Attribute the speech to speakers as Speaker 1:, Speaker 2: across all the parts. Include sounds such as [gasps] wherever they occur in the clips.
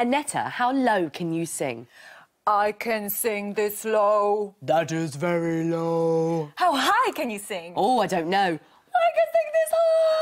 Speaker 1: Annetta, how low can you sing?
Speaker 2: I can sing this low.
Speaker 3: That is very low.
Speaker 2: How high can you sing?
Speaker 1: Oh, I don't know.
Speaker 2: I can sing this high.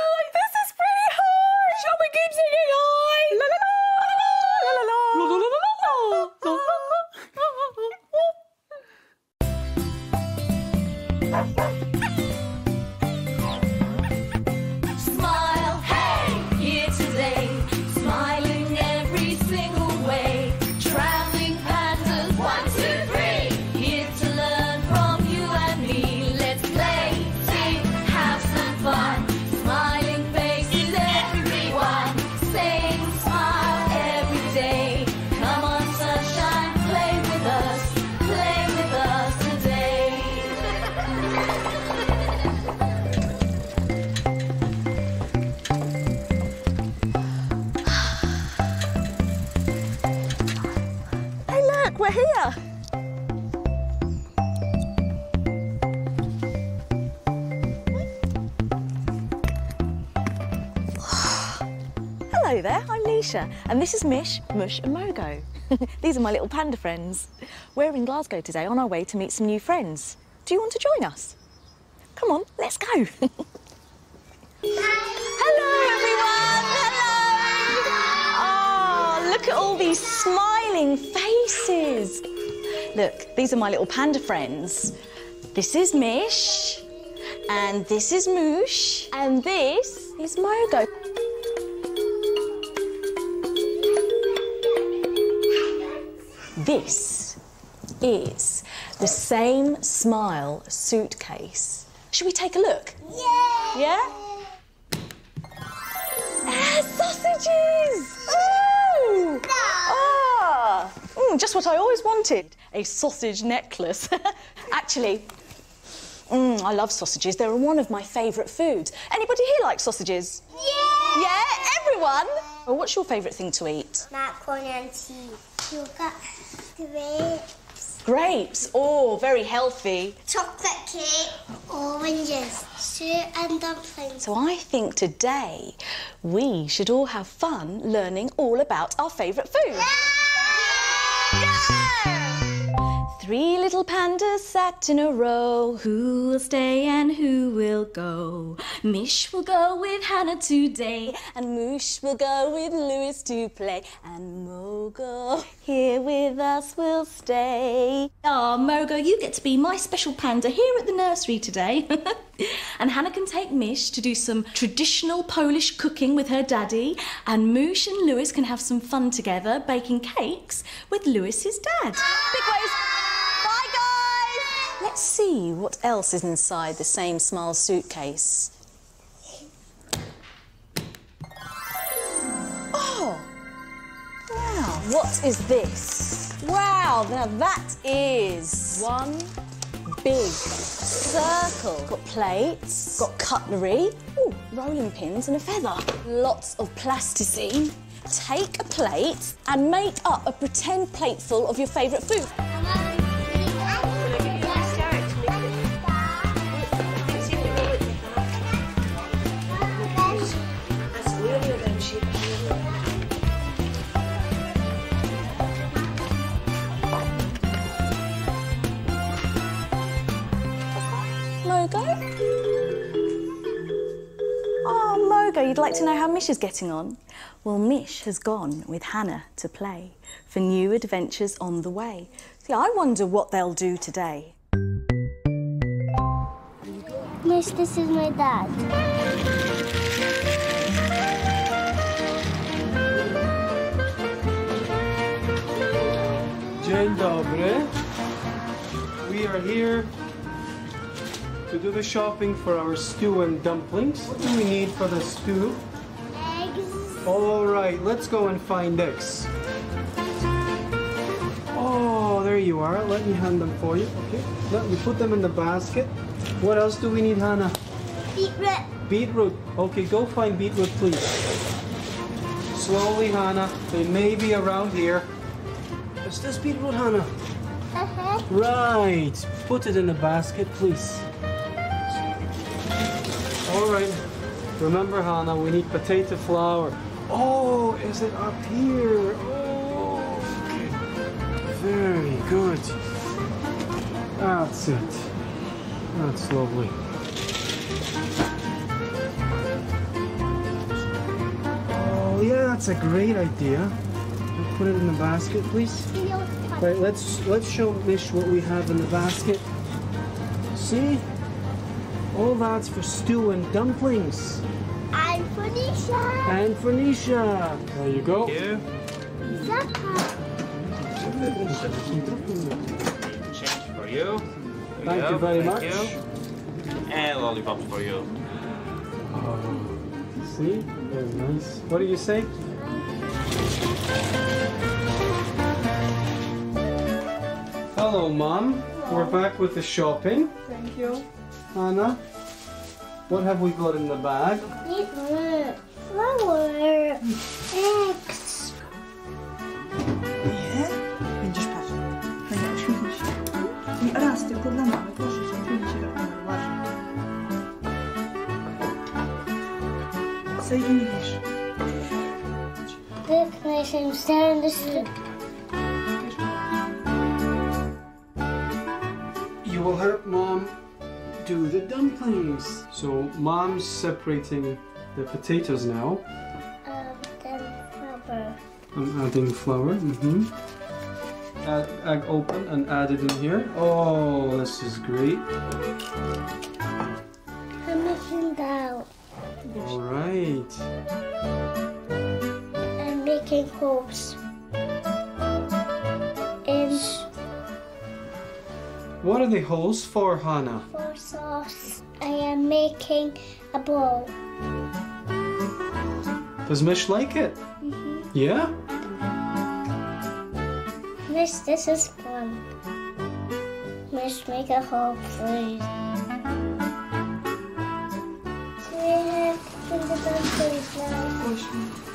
Speaker 4: Here. [sighs]
Speaker 5: Hello there, I'm Nisha, and this is Mish, Moosh, and Mogo. [laughs] These are my little panda friends. We're in Glasgow today on our way to meet some new friends. Do you want to join us? Come on, let's go. [laughs] Hello, everyone. Hello. Oh, look at all these smiling faces. Look, these are my little panda friends. This is Mish, and this is Moosh, and this is Mogo. This is the same smile suitcase. Should we take a look? Yeah. Yeah? Ah, sausages! Ooh! Ah! Mm, just what I always wanted a sausage necklace. [laughs] Actually, mm, I love sausages. They're one of my favourite foods. Anybody here like sausages?
Speaker 6: Yeah!
Speaker 5: Yeah, everyone? Well, what's your favourite thing to eat?
Speaker 6: Macaroni and cheese. Sugar, grapes,
Speaker 5: Grapes. Oh, very healthy.
Speaker 6: chocolate cake, oranges, soup and dumplings.
Speaker 5: So I think today we should all have fun learning all about our favourite food. Three little pandas sat in a row. Who will stay and who will go? Mish will go with Hannah today, and Moosh will go with Lewis to play, and Mogo here with us will stay. Ah, Mogo, you get to be my special panda here at the nursery today. [laughs] and Hannah can take Mish to do some traditional Polish cooking with her daddy, and Moosh and Lewis can have some fun together baking cakes with Lewis's dad. Big waves. Let's see what else is inside the same smile suitcase. Oh, wow. What is this? Wow, now that is one big circle. Got plates, got cutlery, ooh, rolling pins and a feather. Lots of plasticine. Take a plate and make up a pretend plateful of your favourite food. Like to know how Mish is getting on? Well, Mish has gone with Hannah to play for new adventures on the way. See, I wonder what they'll do today.
Speaker 6: Miss, this is my dad.
Speaker 7: Dzień dobry. We are here to do the shopping for our stew and dumplings. What do we need for the stew?
Speaker 6: Eggs.
Speaker 7: All right, let's go and find eggs. Oh, there you are. Let me hand them for you. Okay. Let me put them in the basket. What else do we need, Hannah?
Speaker 6: Beetroot.
Speaker 7: Beetroot. Okay, go find beetroot, please. Slowly, Hannah. They may be around here. Is this beetroot, Hannah?
Speaker 6: Uh-huh.
Speaker 7: Right. Put it in the basket, please. Alright. Remember, Hannah, we need potato flour. Oh, is it up here? Oh, okay. Very good. That's it. That's lovely. Oh, yeah, that's a great idea. Put it in the basket, please. Right, let's let's show Mish what we have in the basket. See? All that's for stew and dumplings.
Speaker 6: I'm Felicia.
Speaker 7: And for Nisha. There you go.
Speaker 8: you.
Speaker 6: Zappa.
Speaker 8: Change for you. There
Speaker 7: Thank
Speaker 8: go,
Speaker 7: you very
Speaker 8: thank
Speaker 7: much.
Speaker 8: you. And lollipops for you.
Speaker 7: Oh, see? Very nice. What do you say? Hello, Mom. We're back with the shopping.
Speaker 2: Thank you.
Speaker 7: Anna, what have we got in the bag?
Speaker 6: Flower. Flower. Eggs.
Speaker 2: Nie? Będziesz patrz. Będę uśmiechnij się. I raz tylko dla mamy, proszę cię, uśmiechnij się do kamery, ładnie. Say English.
Speaker 6: Look, nice and stand the soup.
Speaker 7: You will help Mom do the dumplings. So, Mom's separating the potatoes now.
Speaker 6: Um, flour.
Speaker 7: I'm adding flour. Mm-hmm. Add egg open and add it in here. Oh, this is great.
Speaker 6: I'm making dough.
Speaker 7: All right.
Speaker 6: I'm making holes.
Speaker 7: What are the holes for, Hannah?
Speaker 6: for sauce, I am making a bowl.
Speaker 7: Does Mish like it? Mm-hmm. Yeah?
Speaker 6: Miss, this is fun. Miss, make a hole, please. In the dumplings now.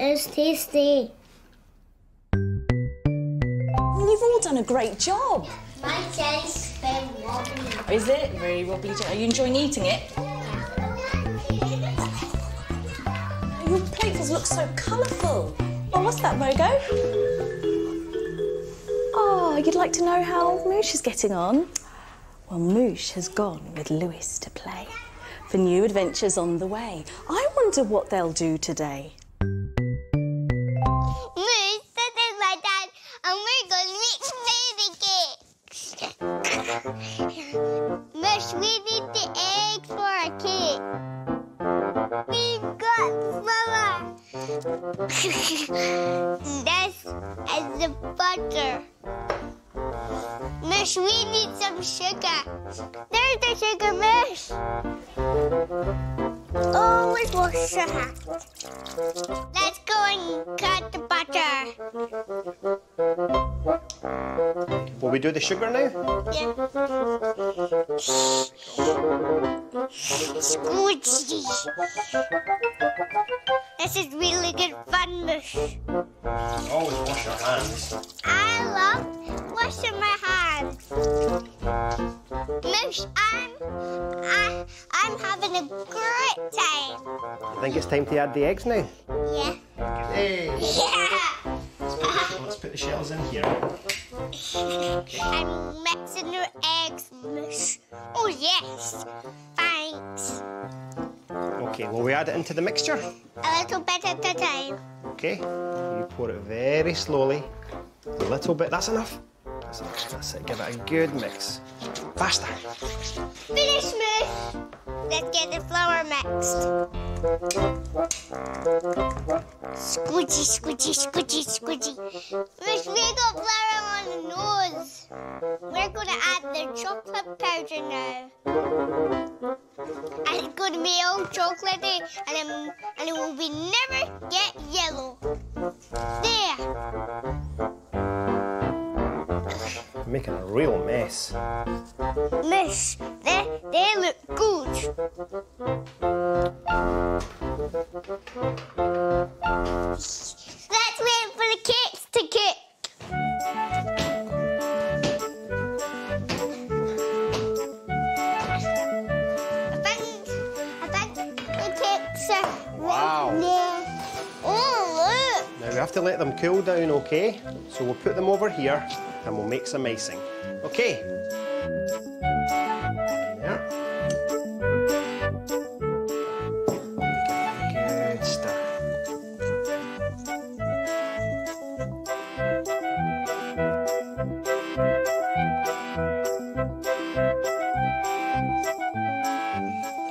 Speaker 6: It is tasty.
Speaker 5: Well, you've all done a great job.
Speaker 6: My jelly's very wobbly.
Speaker 5: Is it? Very wobbly. Are you enjoying eating it? Your plates look so colourful. Oh, what's that, Mogo? Oh, you'd like to know how Moosh is getting on? Well, Moosh has gone with Lewis to play for new adventures on the way. I wonder what they'll do today. [laughs]
Speaker 6: this is the butter. Miss, we need some sugar. There's the sugar, Miss. Oh, where's more sugar? Let's go and cut the butter.
Speaker 8: Will we do the sugar now?
Speaker 6: Yeah. Squidgy. This is really good fun,
Speaker 8: Always wash your hands.
Speaker 6: I love washing my hands. Miss, I'm, I, I'm having a great time.
Speaker 8: I think it's time to add the eggs now.
Speaker 6: Yeah.
Speaker 8: Hey,
Speaker 6: Yeah.
Speaker 8: let's put the shells in here.
Speaker 6: I'm mixing your eggs, Miss. Oh, yes. Thanks.
Speaker 8: Okay, will we add it into the mixture?
Speaker 6: A little bit at a time.
Speaker 8: Okay, you pour it very slowly. A little bit, that's enough. That's enough. That's it, give it a good mix. Faster.
Speaker 6: Finish, Miss. Let's get the flour mixed. Squidgy, squidgy, squidgy, squidgy. Miss, we got flour on the nose. We're to add the chocolate powder now. Going going to be all chocolatey and, it- and it will be never get yellow. There.
Speaker 8: Making a real mess.
Speaker 6: Miss, they, they look good. Let's wait for the cakes to cook. I think, I think the cakes are
Speaker 8: Wow.
Speaker 6: there. Oh, look.
Speaker 8: Now we have to let them cool down, okay? So we'll put them over here and we'll make some icing. Okay. There. Good stuff.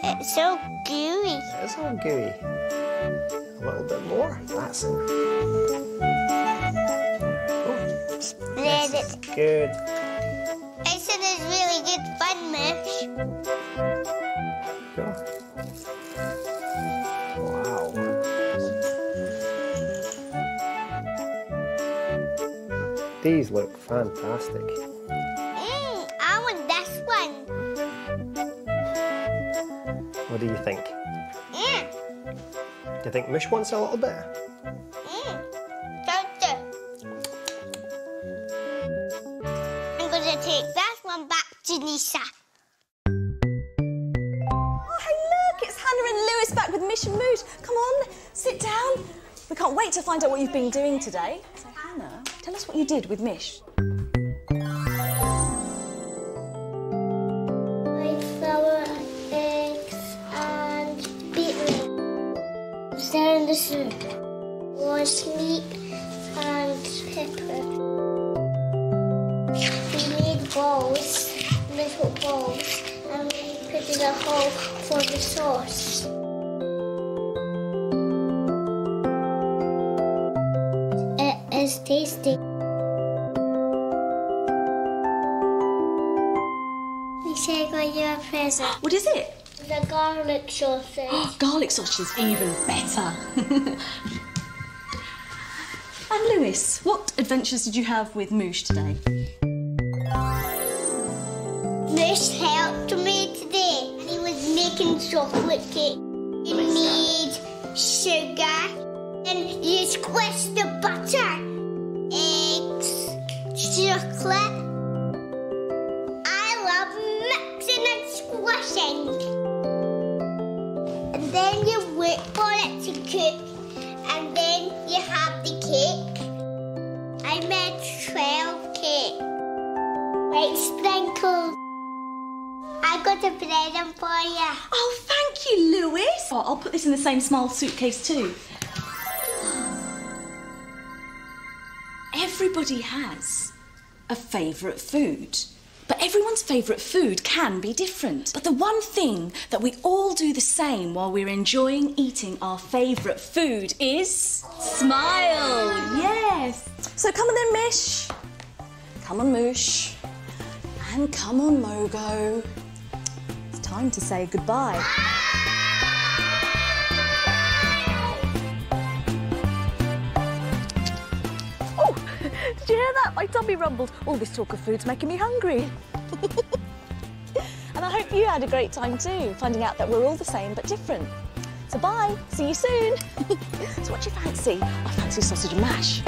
Speaker 6: It's so gooey.
Speaker 8: It's all gooey. A little bit more. That's it. Good.
Speaker 6: I said it's really good fun, Mish.
Speaker 8: Go. Wow. These look fantastic.
Speaker 6: Mm, I want this one.
Speaker 8: What do you think?
Speaker 6: Mm,
Speaker 8: Do you think Mish wants a little bit?
Speaker 5: And Moosh. Come on, sit down. We can't wait to find out what you've been doing today. So, Hannah, tell us what you did with Mish.
Speaker 6: Stir in the soup. Was meat and pepper. We made balls, little balls, and we put in a hole for the sauce. Tasty. We say got you a present.
Speaker 5: What is it?
Speaker 6: The garlic sausage. [gasps]
Speaker 5: Garlic sausage is even better. [laughs] and Lewis, what adventures did you have with Moosh today?
Speaker 6: Mish helped me today he was making chocolate cake. You need sugar and you squish the butter, I love mixing and squishing. And then you wait for it to cook and then you have the cake. I made 12 cakes. White sprinkles. I got a present for you.
Speaker 5: Oh, thank you, Lewis. Oh, I'll put this in the same smile suitcase too. Everybody has a favourite food. But everyone's favourite food can be different. But the one thing that we all do the same while we're enjoying eating our favourite food is smile. Yes. So come on then, Mish. Come on, Moosh. And come on, Mogo. It's time to say goodbye.
Speaker 2: Did you hear that? My tummy rumbled. All this talk of food's making me hungry. [laughs]
Speaker 5: And I hope you had a great time too, finding out that we're all the same but different. So bye, see you soon. [laughs] so what do you fancy? I fancy sausage and mash.